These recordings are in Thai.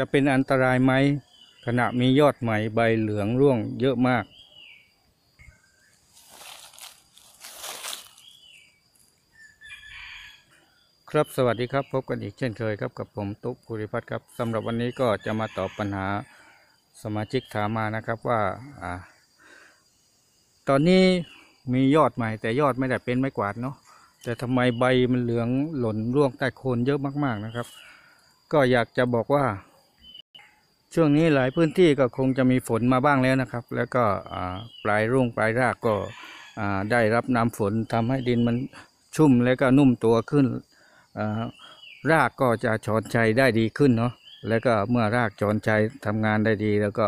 จะเป็นอันตรายไหมขณะมียอดใหม่ใบเหลืองร่วงเยอะมาก ครับสวัสดีครับพบกันอีกเช่นเคยครับกับผมตุ๊กภูริพัฒน์ครับสำหรับวันนี้ก็จะมาตอบปัญหาสมาชิกถามมานะครับว่าอ่า ตอนนี้มียอดใหม่ แต่ยอดไม่ได้เป็นไม้กวาดเนาะแต่ทำไมใบมันเหลืองหล่นร่วงใต้โคนเยอะมาก ๆนะครับ ก็อยากจะบอกว่า ช่วงนี้หลายพื้นที่ก็คงจะมีฝนมาบ้างแล้วนะครับ แล้วก็ปลายรุ่งปลายรากก็ได้รับน้ำฝนทำให้ดินมันชุ่มแล้วก็นุ่มตัวขึ้นรากก็จะฉอนชัยได้ดีขึ้นเนาะแล้วก็เมื่อรากฉอนชัยทำงานได้ดี แล้วก็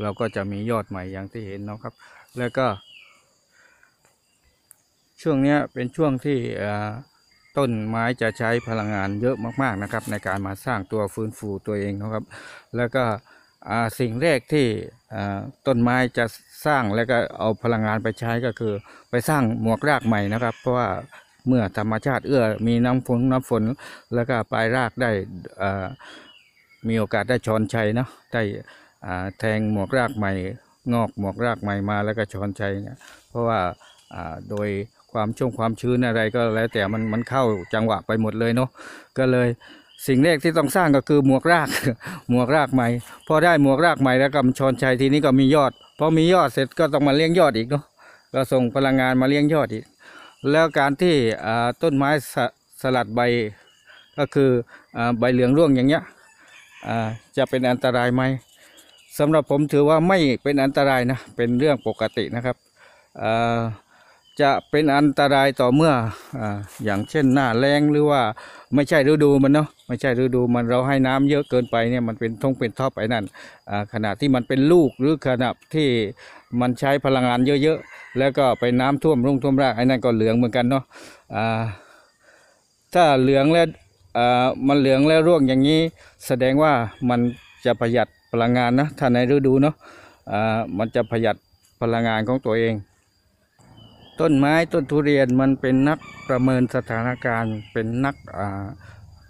เราก็จะมียอดใหม่อย่างที่เห็นเนาะครับ แล้วก็ ช่วงนี้เป็นช่วงที่อ ต้นไม้จะใช้พลังงานเยอะมากๆนะครับ ในการมาสร้างตัวฟื้นฟูตัวเองนะครับ แล้วก็สิ่งแรกที่ต้นไม้จะสร้างแล้วก็เอาพลังงานไปใช้ก็คือ ไปสร้างหมวกรากใหม่นะครับ เพราะว่าเมื่อธรรมชาติเอื้อมีน้ำฝนน้ำฝน แล้วก็ปลายรากได้มีโอกาสได้ชอนชัยเนาะได้แทงหมวกรากใหม่ งอกหมวกรากใหม่มาแล้วก็ชอนชัยเนี่ยเพราะว่าโดย ความชุ่มความชื้นอะไรก็แล้วแต่มันมันเข้าจังหวะไปหมดเลยเนาะก็เลยสิ่งแรกที่ต้องสร้างก็คือหมวกราก หมวกรากใหม่ พอได้หมวกรากใหม่แล้วก็ชอนชัยทีนี้ก็มียอด พอมียอดเสร็จก็ต้องมาเลี้ยงยอดอีกเนาะก็ส่งพลังงานมาเลี้ยงยอดอีก แล้วการที่ต้นไม้สสลัดใบก็คืออใบเหลืองร่วงอย่างเงี้ยจะเป็นอันตรายไหมสำหรับผมถือว่าไม่เป็นอันตรายนะเป็นเรื่องปกตินะครับอ่า จะเป็นอันตรายต่อเมื่อออย่างเช่นหน้าแรงหรือว่าไม่ใช่ฤดูมันเนาะไม่ใช่ฤดูมันเราให้น้ำเยอะเกินไปเนี่ยมันเป็นทงเป็นท็อไอ้นั่นอ่าขณะที่มันเป็นลูกหรือขณะที่มันใช้พลังงานเยอะๆแล้วก็ไปน้ำท่วมรุ่งท่วมรากไอ้นั่นก็เหลืองเหมือนกันเนาะถ้าเหลืองแล้วมันเหลืองแล้วร่วงอย่างนี้ แสดงว่ามันจะประหยัดพลังงานนะถ้าในฤดูเนาะมันจะประหยัดพลังงานของตัวเอง ต้นไม้ต้นทุเรียนมันเป็นนักประเมินสถานการณ์ เป็นนัก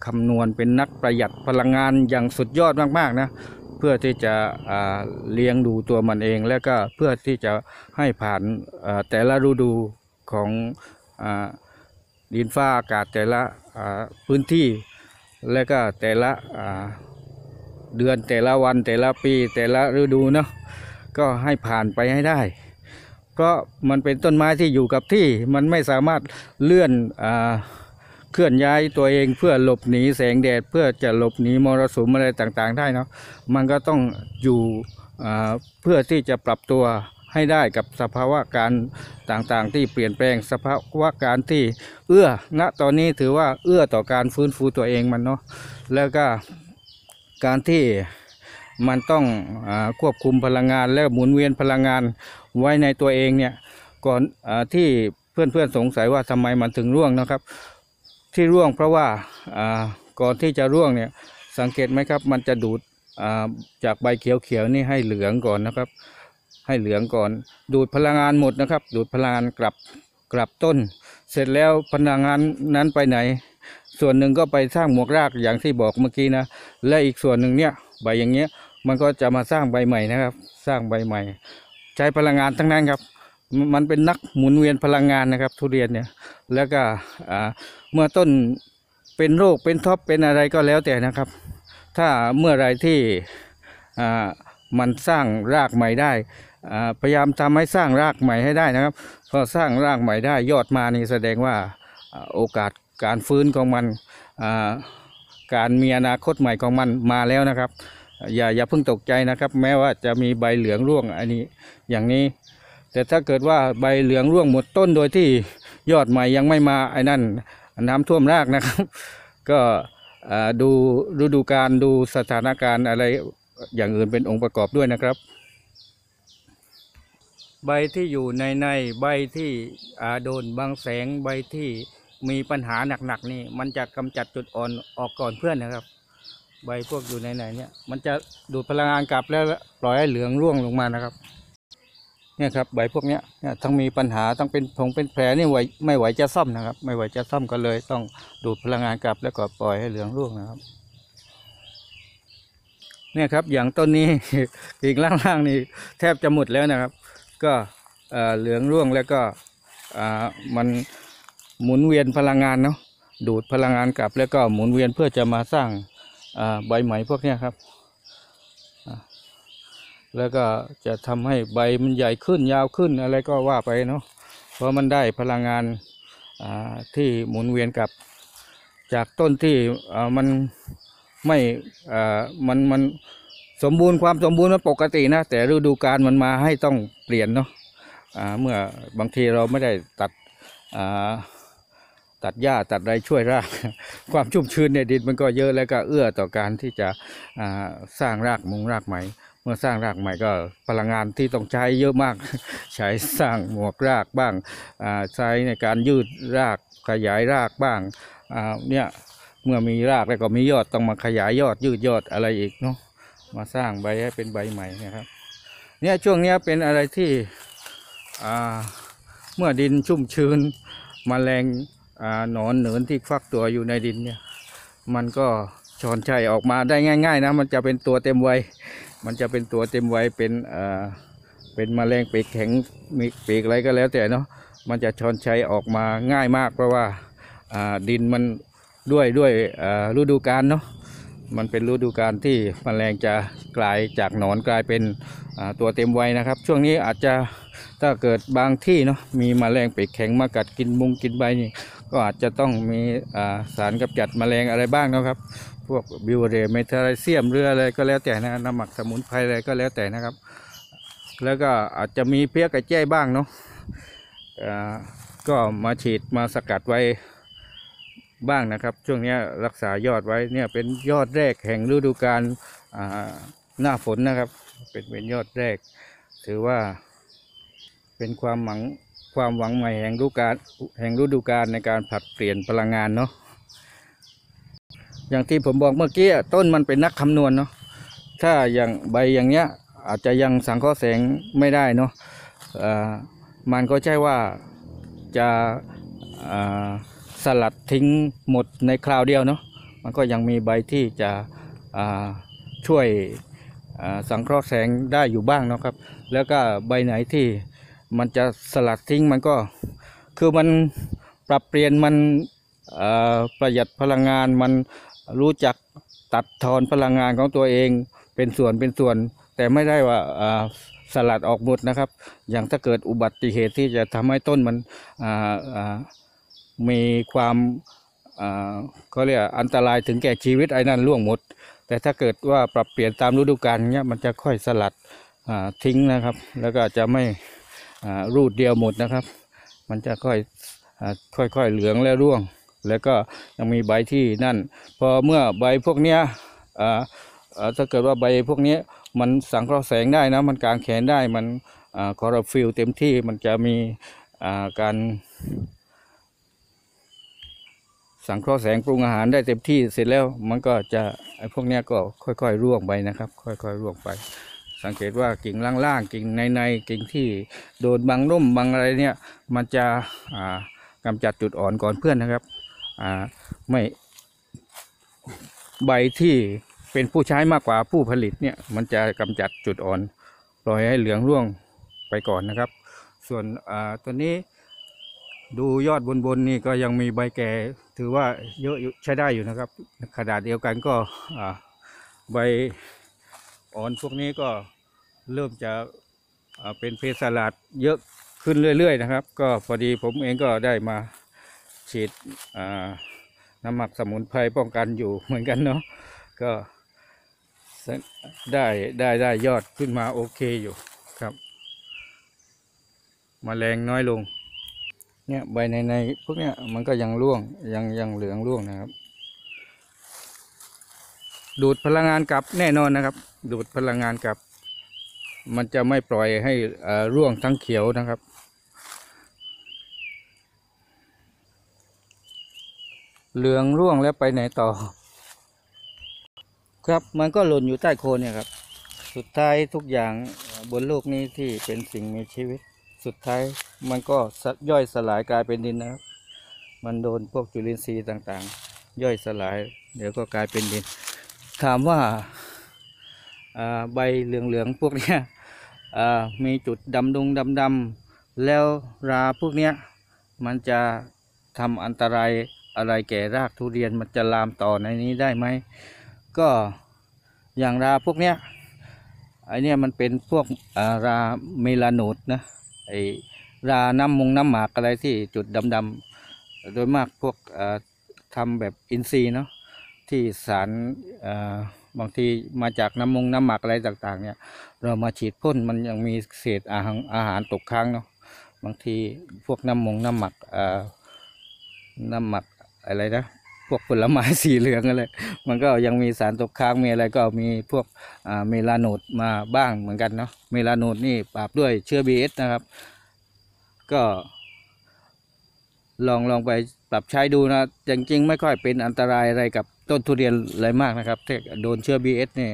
คำนวณเป็นนักประหยัดพลังงานอย่างสุดยอดมากๆนะเพื่อที่จะเลี้ยงดูตัวมันเอง แล้วก็เพื่อที่จะให้ผ่านแต่ละฤดูของอดินฟ้าอากาศแต่ละพื้นที่ แล้วก็แต่ละเดือนแต่ละวันแต่ละปีแต่ละฤดูเนาะก็ให้ผ่านไปให้ได้ เพราะมันเป็นต้นไม้ที่อยู่กับที่มันไม่สามารถเลื่อนอเคลื่อนย้ายตัวเองเพื่อหลบหนีแสงแดดเพื่อจะหลบหนีมรสุมอะไรต่างๆ ได้เนาะมันก็ต้องอยู่อ่เพื่อที่จะปรับตัวให้ได้กับสภาวะการต่างๆ ที่เปลี่ยนแปลงสภาวะการที่เอื้อณตอนนี้ถือว่าเอื้อต่อการฟื้นฟูตัวเองมันเนาะแล้วก็การที่มันต้องอควบคุมพลังงานและหมุนเวียนพลังงาน ไว้ในตัวเองเนี่ยก่อนอที่เพื่อนๆสงสัยว่าทำไมมันถึงร่วงนะครับ ที่ร่วงเพราะว่าก่อนที่จะร่วงเนี่ยสังเกตไหมครับ มันจะดูดาจากใบเขียวๆนี่ให้เหลืองก่อนนะครับ ให้เหลืองก่อน ดูดพลังงานหมดนะครับ ดูดพลังงานกลับกลับต้น เสร็จแล้วพลังงานนั้นไปไหน ส่วนหนึ่งก็ไปสร้างหมวกรากอย่างที่บอกเมื่อกี้นะ และอีกส่วนหนึ่งเนี่ยใบอย่างเงี้ยมันก็จะมาสร้างใบใหม่นะครับ สร้างใบใหม่ ใช้พลังงานทั้งนั้นครับ มันเป็นนักหมุนเวียนพลังงานนะครับ ทุเรียนเนี่ยแล้วก็เมื่อต้นเป็นโรคเป็นท็อปเป็นอะไรก็แล้วแต่นะครับ ถ้าเมื่อไรที่มันสร้างรากใหม่ได้พยายามทำให้สร้างรากใหม่ให้ได้นะครับพอสร้างรากใหม่ได้ยอดมานี่แสดงว่าโอกาสการฟื้นของมันการมีอนาคตใหม่ของมันมาแล้วนะครับ อย่าอย่าเพิ่งตกใจนะครับ แม้ว่าจะมีใบเหลืองร่วงอันนี้อย่างนี้ แต่ถ้าเกิดว่าใบเหลืองร่วงหมดต้นโดยที่ยอดใหม่ยังไม่มาไอ้นั่นน้ำท่วมรากนะครับ ก็ดูฤดูการดูสถานการณ์อะไรอย่างอื่นเป็นองค์ประกอบด้วยนะครับ ใบที่อยู่ในในใบที่โดนบังแสงใบที่มีปัญหาหนักๆนี่มันจะกำจัดจุดอ่อนออกก่อนเพื่อนนะครับ ใบพวกอยู่ในไหนเนี่ย มันจะดูดพลังงานกลับแล้วปล่อยให้เหลืองร่วงลงมานะครับ เนี่ยครับใบพวกเนี้ยเนี่ยทั้งมีปัญหาทั้งเป็นผงเป็นแผลนี่ไหวไม่ไหวจะซ่อมนะครับ ไม่ไหวจะซ่อมก็เลย ต้องดูดพลังงานกลับแล้วก็ปล่อยให้เหลืองร่วงนะครับเนี่ยครับอย่างต้นนี้กิ่งล่างๆนี่แทบจะหมดแล้วนะครับ ก็เหลืองร่วงแล้วก็มันหมุนเวียนพลังงานเนาะดูดพลังงานกลับแล้วก็หมุนเวียนเพื่อจะมาสร้าง ใบไหมพวกนี้ครับ แล้วก็จะทำให้ใบมันใหญ่ขึ้นยาวขึ้นอะไรก็ว่าไปเนาะ เพราะมันได้พลังงานที่หมุนเวียนกับจากต้นที่มันไม่มันมันสมบูรณ์ความสมบูรณ์มันปกตินะ แต่ฤดูกาลมันมาให้ต้องเปลี่ยนเนาะอ่าเมื่อบางทีเราไม่ได้ตัดอ่า ตัดหญ้าตัดอะไรช่วยราก ความชุ่มชื้นในดินมันก็เยอะแล้วก็เอื้อต่อการที่จะสร้างรากมุงรากใหม่ เมื่อสร้างรากใหม่ก็พลังงานที่ต้องใช้เยอะมาก ใช้สร้างหมวกรากบ้างใช้ในการยืดรากขยายรากบ้างเนี่ยเมื่อมีรากแล้วก็มียอดต้องมาขยายยอดยืดยอดอะไรอีกเนาะมาสร้างใบให้เป็นใบใหม่นะครับ เนี่ยช่วงนี้เป็นอะไรที่เมื่อดินชุ่มชื้นมแมลง หนอนเหนินที่ฟักตัวอยู่ในดินเนี่ย มันก็ชอนชัยออกมาได้ง่าย ๆ นะ มันจะเป็นตัวเต็มวัยมันจะเป็นตัวเต็มวัยเป็นเป็นมแมลงปีกแข็งมีปีกอะไรก็แล้วแต่เนาะมันจะชอนชัยออกมาง่ายมาก เพราะว่าดินมันด้วยด้วยฤดูกาลเนาะมันเป็นฤดูกาลที่แมลงจะกลายจากหนอนกลายเป็นตัวเต็มวัยนะครับ ช่วงนี้อาจจะถ้าเกิดบางที่เนาะมีแมลงปีกแข็งมากัดกินมุงกินใบนี่ ก็อาจจะต้องมีสารกำจัดแมลงอะไรบ้างนะครับ พวกบิวเรเมทาไรเซียมเรืออะไรก็แล้วแต่นะน้ำหมักสมุนไพรอะไรก็แล้วแต่นะครับ แล้วก็อาจจะมีเพี้ยกระแจ้บ้างเนาะอ่าก็มาฉีดมาสกัดไว้บ้างนะครับ ช่วงนี้รักษายอดไว้เนี่ยเป็นยอดแรกแห่งฤดูกาลหน้าฝนนะครับ เป็นเป็นยอดแรก ถือว่าเป็นความหวัง ความหวังใหม่แห่งฤดูกาลแห่งฤดูกาลในการผลัดเปลี่ยนพลังงานเนาะอย่างที่ผมบอกเมื่อกี้ต้นมันเป็นนักคำนวณเนาะถ้าอย่างใบอย่างเนี้ยอาจจะยังสังเคราะห์แสงไม่ได้เนาะมันก็ใช่ว่าจะสลัดทิ้งหมดในคราวเดียวเนาะมันก็ยังมีใบที่จะช่วยสังเคราะห์แสงได้อยู่บ้างเนาะครับ แล้วก็ใบไหนที่ มันจะสลัดทิ้งมันก็คือมันปรับเปลี่ยนมันประหยัดพลังงานมันรู้จักตัดทอนพลังงานของตัวเองเป็นส่วนเป็นส่วน แต่ไม่ได้ว่าสลัดออกหมดนะครับ อย่างถ้าเกิดอุบัติเหตุที่จะทำให้ต้นมันมีความเขาเรียกอันตรายถึงแก่ชีวิตไอ้นั่นล่วงหมด แต่ถ้าเกิดว่าปรับเปลี่ยนตามฤดูกาลเนี้ยมันจะค่อยสลัดทิ้งนะครับ แล้วก็จะไม่ รูดเดียวหมดนะครับ มันจะค่อยอค่อยๆเหลืองและร่วง แล้วก็ยังมีใบที่นั่น พอเมื่อใบพวกเนี้ยถ้าเกิดว่าใบพวกเนี้ยมันสังเคราะห์แสงได้นะ มันกางแขนได้ มันคลอโรฟิลล์เต็มที่ มันจะมีการ สังเคราะห์แสงปรุงอาหารได้เต็มที่ เสร็จแล้วมันก็จะไอ้พวกเนี้ยก็ค่อยๆร่วงไปนะครับ ค่อยๆร่วงไป สังเกตว่ากิ่งล่างๆกิ่งในๆกิ่งที่โดนบางร่มบางอะไรเนี่ยมันจะอ่ากำจัดจุดอ่อนก่อนเพื่อนนะครับไม่ใบที่เป็นผู้ใช้มากกว่าผู้ผลิตเนี่ยมันจะกำจัดจุดอ่อนปล่อยให้เหลืองร่วงไปก่อนนะครับ ส่วนตัวนี้ดูยอดบนๆนี่ก็ยังมีใบแก่ถือว่าเยอะใช้ได้อยู่นะครับขนาดเดียวกันก็ใบ อ่อนพวกนี้ก็เริ่มจะเป็นเพสลัดเยอะขึ้นเรื่อย ๆ นะครับ ก็พอดีผมเองก็ได้มาฉีดน้ำหมักสมุนไพรป้องกันอยู่เหมือนกันเนาะก็ได้ได้ได้ยอดขึ้นมาโอเคอยู่ครับมแมลงน้อยลงเนี่ยใบในในพวกเนี้ยมันก็ยังร่วงยังยังเหลืองร่วงนะครับ ดูดพลังงานกลับแน่นอนนะครับ ดูดพลังงานกลับ มันจะไม่ปล่อยให้อ่อร่วงทั้งเขียวนะครับเหลืองร่วงแล้วไปไหนต่อ ครับมันก็หล่นอยู่ใต้โคนเนี่ยครับ สุดท้ายทุกอย่างบนโลกนี้ที่เป็นสิ่งมีชีวิต สุดท้ายมันก็ย่อยสลายกลายเป็นดินนะครับ มันโดนพวกจุลินทรีย์ต่างๆ ย่อยสลาย เดี๋ยวก็กลายเป็นดิน ถามว่าใบเหลืองๆพวกนี้มีจุดดำดงดำๆแล้วราพวกนี้มันจะทำอันตรายอะไรแก่รากทุเรียนมันจะลามต่อในนี้ได้ไหม ก็อย่างราพวกเนี้ยไอเนี้ยมันเป็นพวกราเมลาโนดนะไอราน้ำมงน้ำหมากอะไรที่จุดดำๆโดยมากพวกทำแบบอินทรีย์เนาะ ที่สารบางทีมาจากน้ำมงน้ำหมักอะไรต่าง ๆ เนี่ย เรามาฉีดพ่นมันยังมีเศษอาหารอาหารตกค้างเนาะบางทีพวกน้ำมงน้ำหมักน้ำหมักอะไรนะพวกผลไม้สีเหลืองอะไรมันก็ยังมีสารตกค้างมีอะไรก็มีพวกเมลาโนดมาบ้างเหมือนกันเนาะเมลาโนดนี่ปราบด้วยเชื้อ BS นะครับ ก็ลองลองไป ปรับใช้ดูนะจริงๆ ไม่ค่อยเป็นอันตรายอะไรกับต้นทุเรียนอะไรมากนะครับถ้าโดนเชื้อ BS เนี่ย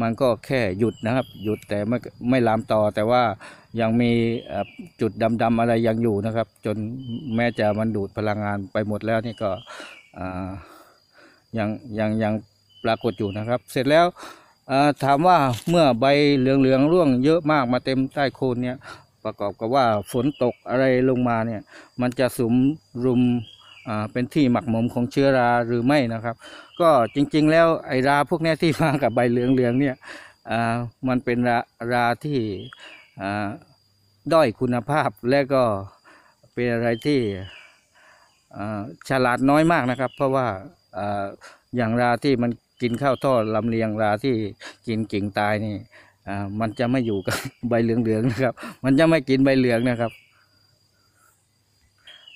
มันก็แค่หยุดนะครับ หยุดแต่ไม่ไม่ลามต่อ แต่ว่ายังมีจุดดำๆอะไรยังอยู่นะครับ จนแม้จะมันดูดพลังงานไปหมดแล้วนี่ก็ยังยังยังปรากฏอยู่นะครับ เสร็จแล้วถามว่าเมื่อใบเหลืองๆร่วงเยอะมากมาเต็มใต้โคนเนี่ยประกอบกับว่าฝนตกอะไรลงมาเนี่ยมันจะสุมรุม เป็นที่หมักหมมของเชื้อราหรือไม่นะครับ ก็จริงๆแล้วไอราพวกนี้ที่มากับใบเหลืองๆเนี่ยอ่ามันเป็นราราที่อ่าด้อยคุณภาพและก็เป็นอะไรที่อ่าฉลาดน้อยมากนะครับ เพราะว่าอ่าอย่างราที่มันกินข้าวท่อลำเลียงราที่กินกิ่งตายนี่อ่ามันจะไม่อยู่กับใบเหลืองๆนะครับ มันจะไม่กินใบเหลืองนะครับ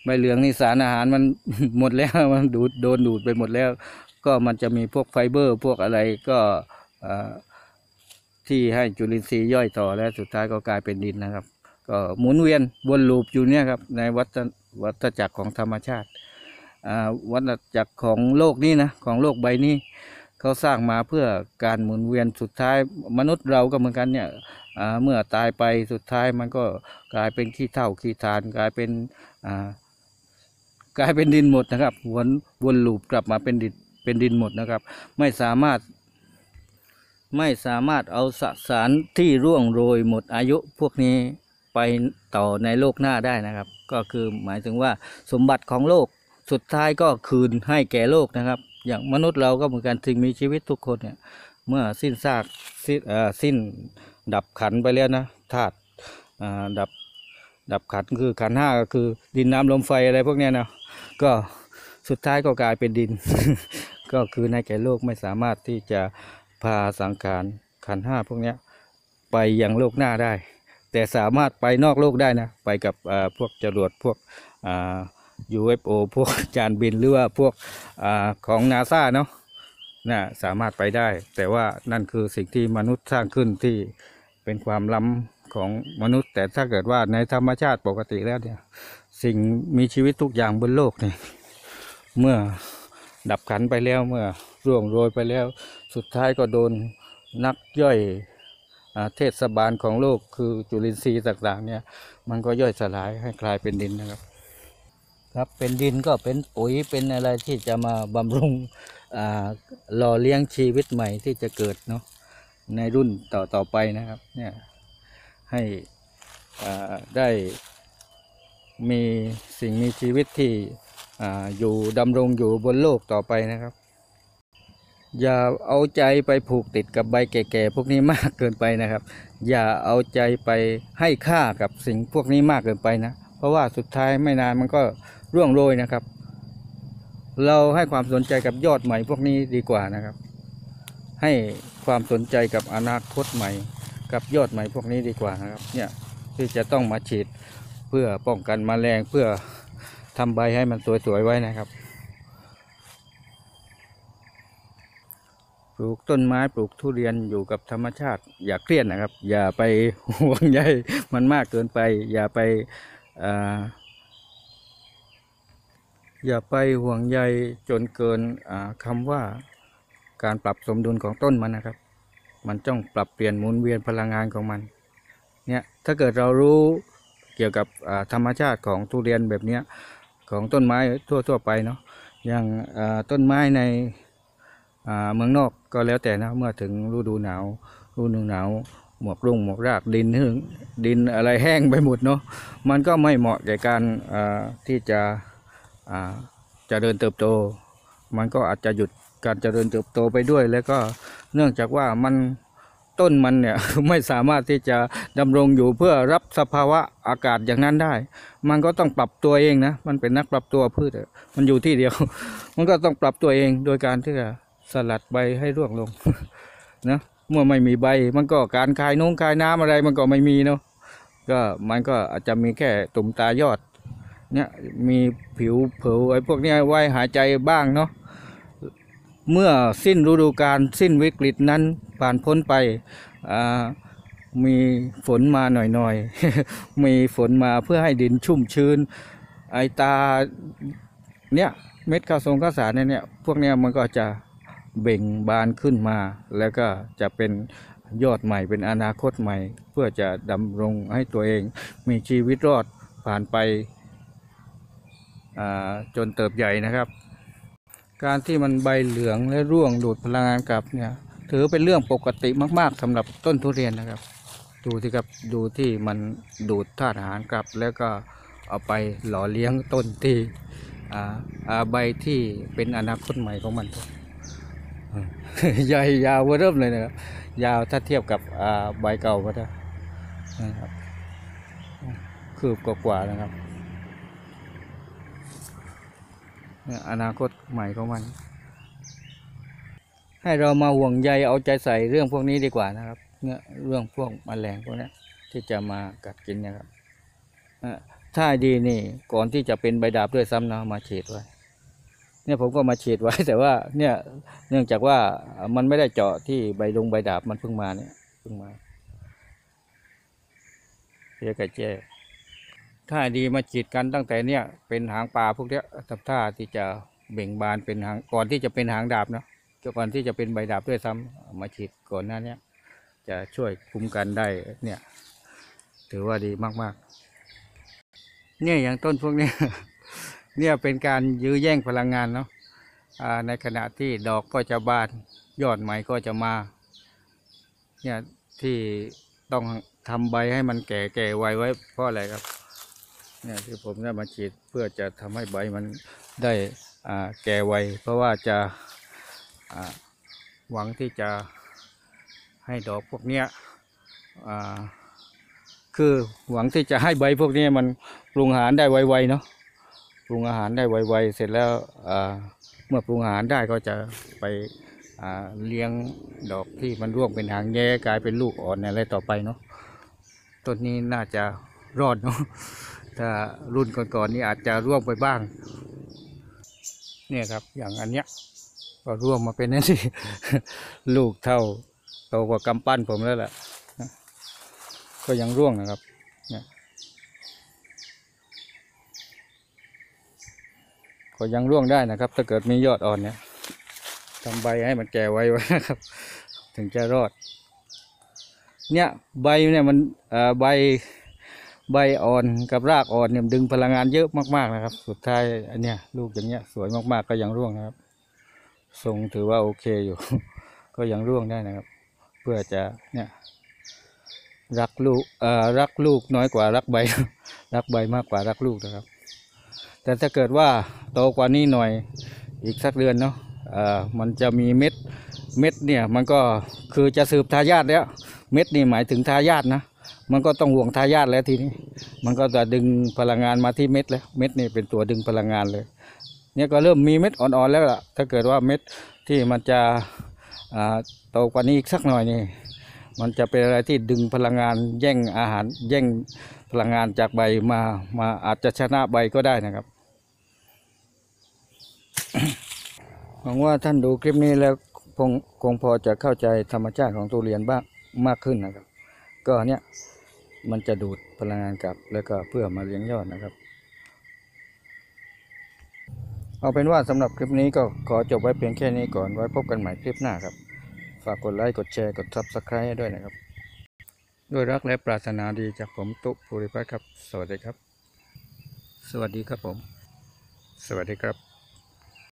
ใบเหลืองนี่สารอาหารมันหมดแล้วมันดูดโดนดูดไปหมดแล้ว ก็มันจะมีพวกไฟเบอร์ พวกอะไรก็ที่ให้จุลินทรีย์ย่อยต่อแล้วสุดท้ายก็กลายเป็นดินนะครับ ก็หมุนเวียนวนลูปอยู่เนี่ยครับในวัฏวัฏจักรของธรรมชาติวัฏจักรของโลกนี้นะของโลกใบนี้เขาสร้างมาเพื่อการหมุนเวียนสุดท้ายมนุษย์เราก็เหมือนกันเนี่ยเมื่อตายไปสุดท้ายมันก็กลายเป็นขี้เถ้าขี้ทานกลายเป็นอ่า กลายเป็นดินหมดนะครับวนวนลูปกลับมาเป็นดินเป็นดินหมดนะครับ ไม่สามารถ ไม่สามารถเอาสสารที่ร่วงโรยหมดอายุพวกนี้ไปต่อในโลกหน้าได้นะครับ ก็คือหมายถึงว่าสมบัติของโลกสุดท้ายก็คืนให้แก่โลกนะครับ อย่างมนุษย์เราก็เหมือนกันสิ่งมีชีวิตทุกคนเนี่ยเมื่อสิ้นซากสิ้นสิ้นดับขันไปแล้วนะธาตุดับ ดับขันคือขันห้าก็คือ ดินน้ำลมไฟอะไรพวกเนี้ยนะก็สุดท้ายก็กลายเป็นดิน ก็คือในแก่โลกไม่สามารถที่จะพาสังขารขันห้าพวกเนี้ยไปยังโลกหน้าได้ แต่สามารถไปนอกโลกได้นะ ไปกับพวกจรวดพวก UFO พวกจานบินหรือว่าพวกอของนาซาเนาะน่ะสามารถไปได้ แต่ว่านั่นคือสิ่งที่มนุษย์สร้างขึ้นที่เป็นความล้ำ ของมนุษย์ แต่ถ้าเกิดว่าในธรรมชาติปกติแล้วเนี่ย สิ่งมีชีวิตทุกอย่างบนโลกเนี่ยเมื่อดับขันไปแล้วเมื่อร่วงโรยไปแล้ว สุดท้ายก็โดนนักย่อยอเทศบาลของโลกคือจุลินทรีย์ต่างๆเนี่ยมันก็ย่อยสลายให้กลายเป็นดินนะครับครับเป็นดินก็เป็นปุ๋ยเป็นอะไรที่จะมาบำรุงหล่อเลี้ยงชีวิตใหม่ที่จะเกิดเนาะในรุ่นต่อต่อไปนะครับเนี่ย ให้ได้มีสิ่งมีชีวิตที่ออยู่ดำรงอยู่บนโลกต่อไปนะครับ อย่าเอาใจไปผูกติดกับใบแก่ๆพวกนี้มากเกินไปนะครับ อย่าเอาใจไปให้ค่ากับสิ่งพวกนี้มากเกินไปนะ เพราะว่าสุดท้ายไม่นานมันก็ร่วงโรยนะครับ เราให้ความสนใจกับยอดใหม่พวกนี้ดีกว่านะครับ ให้ความสนใจกับอนาคตใหม่ กับยอดใหม่พวกนี้ดีกว่านะครับเนี่ยที่จะต้องมาฉีดเพื่อป้องกันมแมลงเพื่อทำใบให้มันสวยๆไว้นะครับ ปลูกต้นไม้ปลูกทุเรียนอยู่กับธรรมชาติ อย่าเครียดนะครับ อย่าไปห่วงใยมันมากเกินไป อย่าไปอย่าไปห่วงใยจนเกินคำว่าการปรับสมดุลของต้นมันนะครับ มันต้องปรับเปลี่ยนหมุนเวียนพลังงานของมันเนี่ยถ้าเกิดเรารู้เกี่ยวกับธรรมชาติของทุเรียนแบบเนี้ยของต้นไม้ทั่วๆไปเนาะอย่างต้นไม้ในเมืองนอกก็แล้วแต่นะเมื่อถึงฤดูหนาวฤดูหนาวหมวกรุ่งหมวกรากดินถึงดินอะไรแห้งไปหมดเนาะมันก็ไม่เหมาะแก่การที่จะอ่าเจริญเติบโต มันก็อาจจะหยุด การเจริญเติบโตไปด้วย แล้วก็เนื่องจากว่ามันต้นมันเนี่ยไม่สามารถที่จะดำรงอยู่เพื่อรับสภาวะอากาศอย่างนั้นได้ มันก็ต้องปรับตัวเองนะ มันเป็นนักปรับตัวพืชมันอยู่ที่เดียว มันก็ต้องปรับตัวเองโดยการที่จะสลัดใบให้ร่วงลงนะเมื่อไม่มีใบ มันก็การคายนุ่งคายน้ำอะไรมันก็ไม่มีเนาะก็มันก็อาจจะมีแค่ตุ่มตายอดเนี่ยมีผิวเผลไอ้พวกนี้ไว้หายใจบ้างเนาะ เมื่อสิ้นฤดูกาลสิ้นวิกฤตนั้นผ่านพ้นไปมีฝนมาหน่อยๆ มีฝนมาเพื่อให้ดินชุ่มชื้น ไอตาเนี่ยเม็ดข้าวทรงข้าวสารเนี่ยพวกเนี้ยมันก็จะเบ่งบานขึ้นมา แล้วก็จะเป็นยอดใหม่เป็นอนาคตใหม่ เพื่อจะดำรงให้ตัวเองมีชีวิตรอดผ่านไปจนเติบใหญ่นะครับ การที่มันใบเหลืองและร่วงดูดพลังงานกลับเนี่ยถือเป็นเรื่องปกติมากๆสำหรับต้นทุเรียนนะครับ ดูที่ครับดูที่มันดูดธาตุอาหารกลับ แล้วก็เอาไปหล่อเลี้ยงต้นที่อ่าใบที่เป็นอนาคตใหม่ของมันใหญ่ยาวเริ่มเลยนะครับยาวถ้าเทียบกับใบเก่าก็ได้นะครับคืบกว่าๆนะครับ เนี่ย อนาคตใหม่ของมัน ให้เรามาห่วงใยเอาใจใส่เรื่องพวกนี้ดีกว่านะครับเนี่ยเรื่องพวกแมลงพวกนี้ที่จะมากัดกินนะครับอ่อถ้าดีนี่ก่อนที่จะเป็นใบดาบด้วยซ้ำนะมาฉีดไว้เนี่ยผมก็มาฉีดไว้แต่ว่าเนี่ยเนื่องจากว่ามันไม่ได้เจาะที่ใบลงใบดาบมันเพิ่งมาเนี่ยเพิ่งมาเพียกระเจ้ ถ้าดีมาฉีดกันตั้งแต่เนี่ยเป็นหางปลาพวกเนี้ยทำท่าที่จะเบ่งบานเป็นหางก่อนที่จะเป็นหางดาบเนาะก่อนที่จะเป็นใบดาบด้วยซ้ำเอามาฉีดก่อนหน้าเนี้ยจะช่วยคุ้มกันได้เนี่ย ถือว่าดีมากๆ เนี่ยอย่างต้นพวกเนี้ยเนี่ยเป็นการยื้อแย่งพลังงานเนาะในขณะที่ดอกก็จะบานยอดใหม่ก็จะมาเนี่ยที่ต้องทำใบให้มันแก่แก่ไวไว้เพราะอะไรครับ เนี่ยที่ผมได้มาฉีดเพื่อจะทำให้ใบมันได้แก่ไว เพราะว่าจะหวังที่จะให้ดอกพวกเนี้ยคือหวังที่จะให้ใบพวกเนี้ยมันปรุงอาหารได้ไวๆเนาะปรุงอาหารได้ไวๆเสร็จแล้วเมื่อปรุงอาหารได้ก็จะไปเลี้ยงดอกที่มันร่วงเป็นหางแย่กลายเป็นลูกอ่อนอะไรต่อไปเนาะต้นนี้น่าจะ รอดเนาะถ้ารุ่นก่อนๆนี่อาจจะร่วงไปบ้าง เนี่ยครับ อย่างอันเนี้ยก็ร่วงมาเป็นนั่นสิลูกเท่าโตกว่ากำปั้นผมแล้วแหละนะก็ยังร่วงนะครับเนี่ยก็ยังร่วงได้นะครับ ถ้าเกิดมียอดอ่อนเนี่ยทำใบให้มันแก่ไว้ไว้นะครับ ถึงจะรอด เนี่ยใบเนี่ยมันเอ่อใบ ใบอ่อนกับรากอ่อนเนี่ยดึงพลังงานเยอะมากๆนะครับ สุดท้ายอันเนี้ยลูกอย่างเงี้ยสวยมากๆก็ยังร่วงนะครับ ทรงถือว่าโอเคอยู่ ก็ยังร่วงได้นะครับ เพื่อจะเนี่ยรักลูกเอ่อรักลูกน้อยกว่ารักใบ รักใบมากกว่ารักลูกนะครับ แต่ถ้าเกิดว่าโตกว่านี้หน่อยอีกสักเดือนเนาะเอ่อมันจะมีเม็ดเม็ดเนี่ยมันก็คือจะสืบทายาทแล้ว เม็ดนี่หมายถึงทายาทนะ มันก็ต้องห่วงทายาทแล้วทีนี้ มันก็จะดึงพลังงานมาที่เม็ดแล้ว เม็ดนี่เป็นตัวดึงพลังงานเลย เนี่ยก็เริ่มมีเม็ดอ่อนๆแล้วล่ะ ถ้าเกิดว่าเม็ดที่มันจะอ่าโตกว่านี้อีกสักหน่อยนี่มันจะเป็นอะไรที่ดึงพลังงานแย่งอาหารแย่งพลังงานจากใบมามาอาจจะชนะใบก็ได้นะครับหวังว่าท่านดูคลิปนี้แล้วคงคงพอจะเข้าใจธรรมชาติของทุเรียนบ้างมากขึ้นนะครับ ก็เนี่ย มันจะดูดพลังงานกลับแล้วก็เพื่อมาเลี้ยงยอดนะครับ เอาเป็นว่าสำหรับคลิปนี้ก็ขอจบไว้เพียงแค่นี้ก่อนไว้พบกันใหม่คลิปหน้าครับ ฝากกดไลค์กดแชร์กด subscribe ด้วยนะครับ ด้วยรักและปรารถนาดีจากผมตุ๊ภูริพัฒน์ครับ สวัสดีครับ สวัสดีครับผม สวัสดีครับ